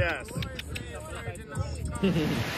Yes.